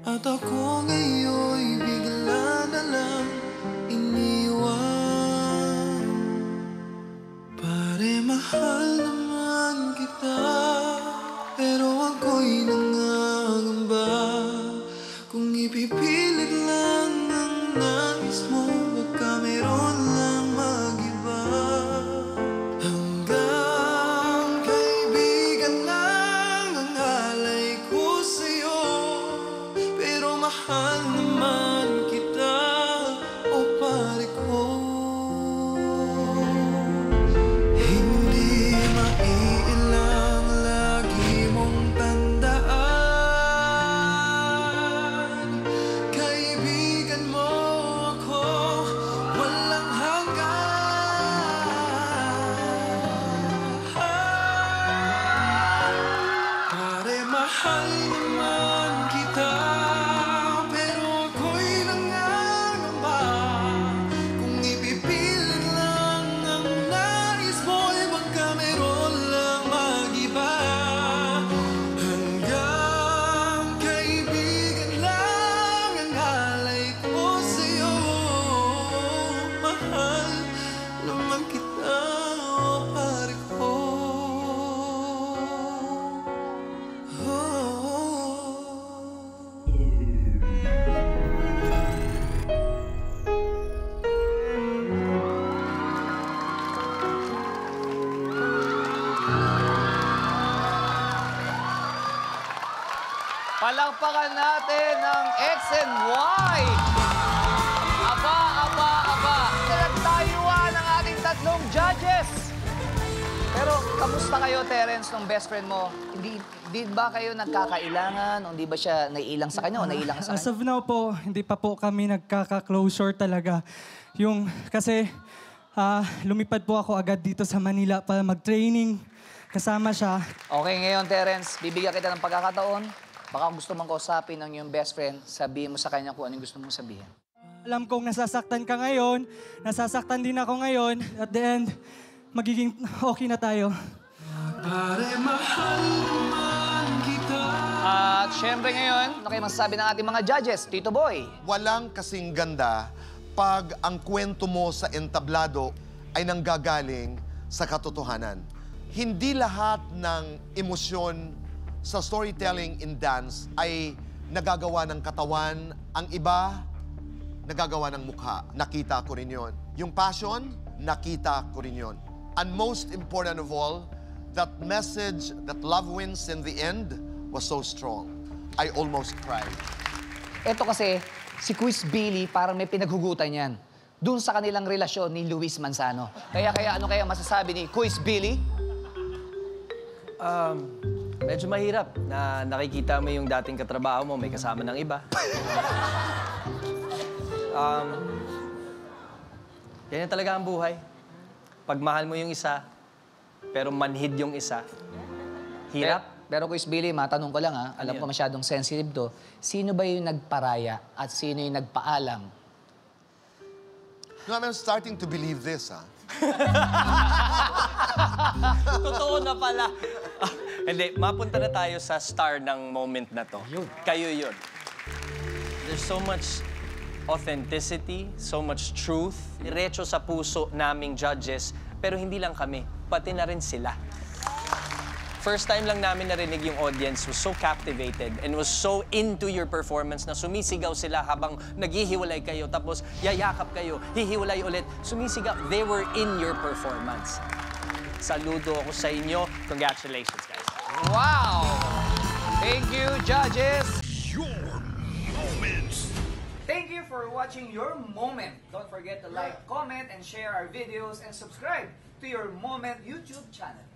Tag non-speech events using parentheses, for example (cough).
At ako ngayon'y bigla na lang iniwan. Pare, mahal naman kita mahal naman kita Palakpakan natin ng X and Y. Aba, aba, aba. Nagtayuan ang ating tatlong judges. Pero kamusta kayo, Terence, nung best friend mo? Hindi, hindi ba kayo nagkakailangan? O hindi ba siya naiilang sa kanya o naiilang sa As kanya? of now po, hindi pa po kami nagkaka-closure talaga. Yung, kasi ah, lumipad po ako agad dito sa Manila para mag-training. Kasama siya. Okay, ngayon, Terence, bibigyan kita ng pagkakataon. Baka gusto mong kausapin ng iyong best friend, sabihin mo sa kanya kung anong gusto mong sabihin. Alam kong nasasaktan ka ngayon, nasasaktan din ako ngayon. At the end, magiging okay na tayo. Pare, mahal naman kita At syempre ngayon, ano kayo masasabi ng ating mga judges? Tito Boy. Walang kasing ganda pag ang kwento mo sa entablado ay nanggagaling sa katotohanan. Hindi lahat ng emosyon sa storytelling in dance ay nagagawa ng katawan. Ang iba, nagagawa ng mukha. Nakita ko rin yon. Yung passion, nakita ko rin yon. And most important of all, that message that love wins in the end was so strong. I almost cried. Ito kasi, si Quiz Billy parang may pinaghugutan yan. Doon sa kanilang relasyon ni Luis Manzano. Kaya kaya ano kaya masasabi ni Quiz Billy? Um, medyo mahirap na nakikita mo yung dating katrabaho mo, may kasama ng iba. (laughs) um, yan yung talaga ang buhay. Pagmahal mo yung isa, pero manhid yung isa, hirap. Pero, pero Quiz Billy, matanong ko lang ha, alam Ano ko masyadong sensitive to. Sino ba yung nagparaya at sino yung nagpaalam? No, I'm starting to believe this, ah. (laughs) (laughs) Totoo na pala. Ah, Hindi, mapunta na tayo sa star ng moment na to. Kayo yun. There's so much authenticity, so much truth, diretso sa puso naming judges, pero hindi lang kami, pati na rin sila. First time lang namin narinig yung audience was so captivated and was so into your performance na sumisigaw sila habang naghihiwalay kayo tapos yayakap kayo, hihiwalay ulit, sumisigaw. They were in your performance. Saludo ako sa inyo. Congratulations, guys. Wow! Thank you, judges! Thank you for watching Your Moment. Don't forget to like, comment, and share our videos and subscribe to Your Moment YouTube channel.